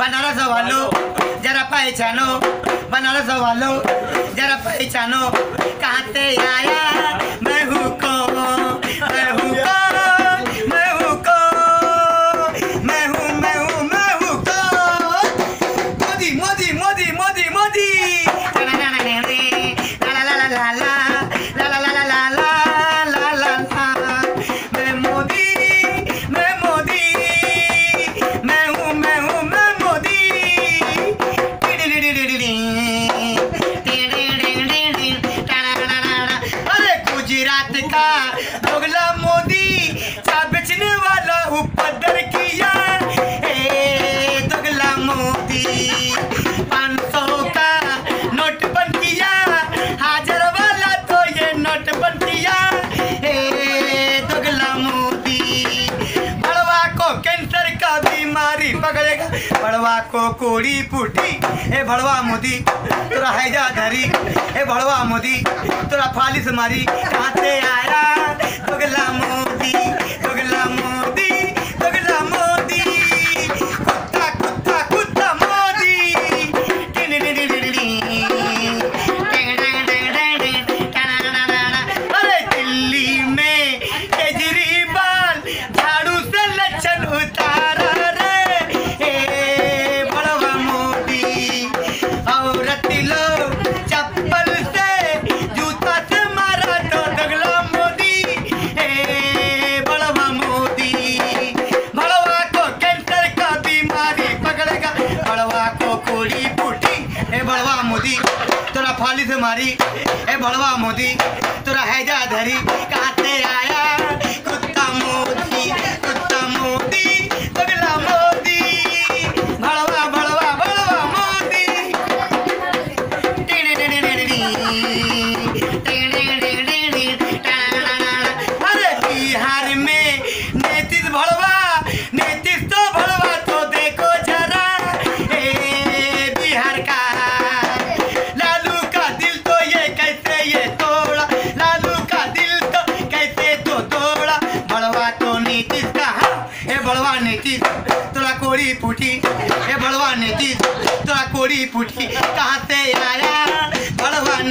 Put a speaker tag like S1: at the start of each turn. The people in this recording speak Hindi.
S1: బనారస వాళ్ళు జరపైచాను బనారస వాళ్ళు జరపైచాను కాతే ఆయా था अगला भड़वा को कोड़ी पुटी हे भड़वा मोदी, तोरा हैजा धरी, ए भड़वा मोदी, तोरा फालिस मारी, कहाँ से आया फाली से मारी। ए बड़वा मोदी तोरा हैजा धरी कहाँ आया भगवान ने की तोरा कोड़ी फूटी हे भगवान ने की तोरा कोड़ी फूटी कहाँ से आया भगवान